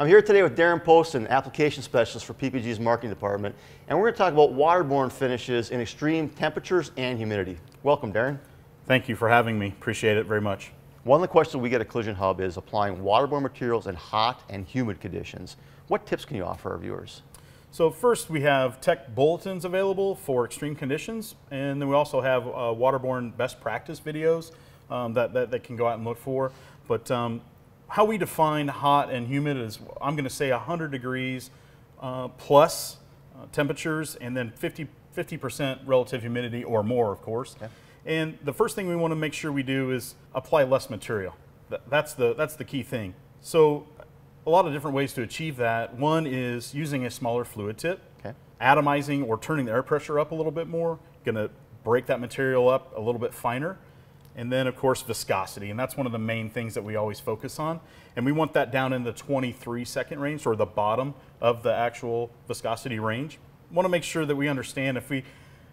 I'm here today with Darren Poston, application specialist for PPG's marketing department, and we're going to talk about waterborne finishes in extreme temperatures and humidity. Welcome, Darren. Thank you for having me. Appreciate it very much. One of the questions we get at Collision Hub is applying waterborne materials in hot and humid conditions. What tips can you offer our viewers? So first we have tech bulletins available for extreme conditions, and then we also have uh, waterborne best practice videos um, that, that, that, can go out and look for. But um, how we define hot and humid is, I'm going to say 100 degrees uh, plus uh, temperatures, and then 50 50% relative humidity or more, of course. Okay. And the first thing we want to make sure we do is apply less material. That's the that's the key thing. So a lot of different ways to achieve that. One is using a smaller fluid tip, okay. atomizing or turning the air pressure up a little bit more, going to break that material up a little bit finer. And then, of course, viscosity. And that's one of the main things that we always focus on. And we want that down in the 23 second range, or the bottom of the actual viscosity range. We want to make sure that we understand if we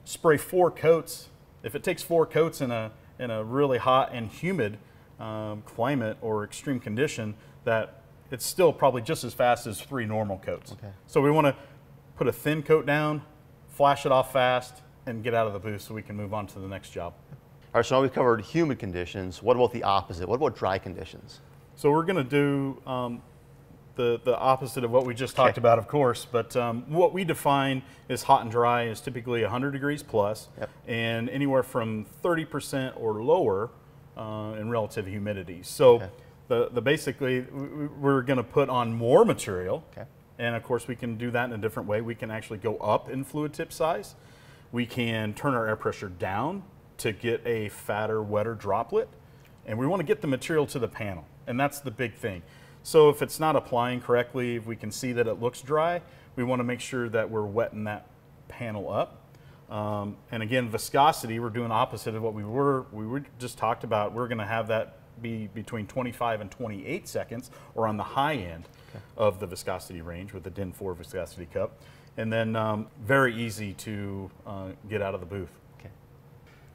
spray four coats, if it takes four coats in a, in a really hot and humid um, climate or extreme condition, that it's still probably just as fast as three normal coats. Okay. So we want to put a thin coat down, flash it off fast, and get out of the booth so we can move on to the next job. All right, so now we've covered humid conditions. What about the opposite? What about dry conditions? So we're going to do um, the, the opposite of what we just talked okay. about, of course. But um, what we define as hot and dry is typically 100 degrees plus, yep. and anywhere from 30% or lower uh, in relative humidity. So okay. the, the basically, we're going to put on more material. Okay. And of course, we can do that in a different way. We can actually go up in fluid tip size. We can turn our air pressure down to get a fatter, wetter droplet. And we want to get the material to the panel. And that's the big thing. So if it's not applying correctly, if we can see that it looks dry, we want to make sure that we're wetting that panel up. Um, and again, viscosity, we're doing opposite of what we were, we were just talked about. We're going to have that be between 25 and 28 seconds, or on the high end okay. of the viscosity range with the DIN 4 viscosity cup. And then um, very easy to uh, get out of the booth.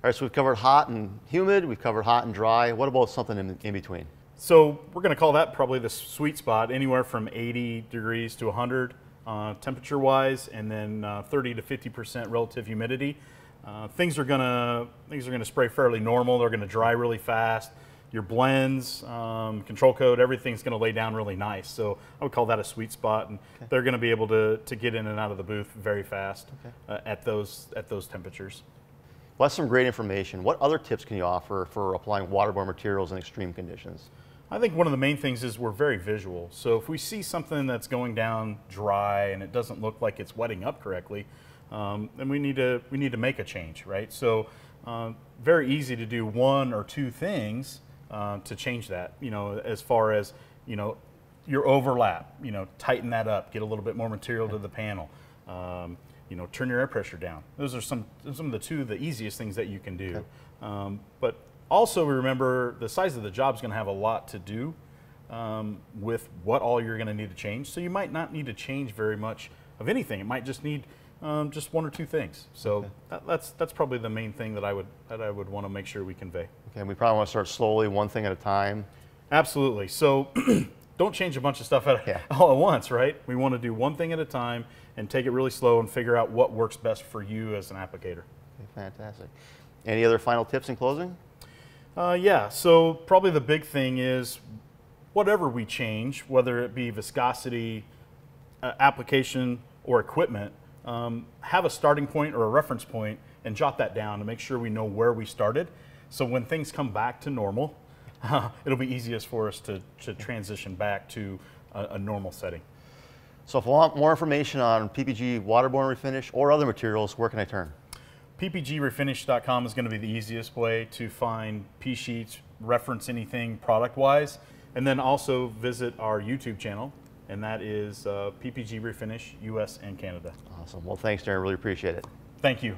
All right, so we've covered hot and humid, we've covered hot and dry. What about something in, in between? So we're going to call that probably the sweet spot, anywhere from 80 degrees to 100 uh, temperature-wise, and then uh, 30 to 50 percent relative humidity. Uh, things are going to things are going to spray fairly normal. They're going to dry really fast. Your blends, um, control coat, everything's going to lay down really nice. So I would call that a sweet spot, and okay. they're going to be able to, to get in and out of the booth very fast okay. Uh, at those at those temperatures. Well, that's some great information. What other tips can you offer for applying waterborne materials in extreme conditions? I think one of the main things is we're very visual. So if we see something that's going down dry and it doesn't look like it's wetting up correctly, um, then we need to we need to make a change, right? So uh, very easy to do one or two things uh, to change that. You know, as far as you know, your overlap. You know, tighten that up, get a little bit more material to the panel. Um, you know, turn your air pressure down. Those are some some of the two the easiest things that you can do. Okay. Um, but also remember the size of the job is going to have a lot to do um, with what all you're going to need to change. So you might not need to change very much of anything. It might just need um, just one or two things. So okay. that, that's that's probably the main thing that I would that I would want to make sure we convey. Okay, we probably want to start slowly, one thing at a time. Absolutely. So don't change a bunch of stuff at, yeah. all at once, right? We want to do one thing at a time and take it really slow and figure out what works best for you as an applicator. Okay, fantastic. Any other final tips in closing? Uh, yeah, so probably the big thing is whatever we change, whether it be viscosity, uh, application, or equipment, um, have a starting point or a reference point and jot that down to make sure we know where we started. So when things come back to normal, it'll be easiest for us to, to transition back to a, a normal setting. So if I want more information on PPG waterborne refinish or other materials, where can I turn? PPGrefinish.com is going to be the easiest way to find P sheets, reference anything product wise, and then also visit our YouTube channel, and that is uh, PPG Refinish US and Canada. Awesome. Well, thanks, Darren. Really appreciate it. Thank you.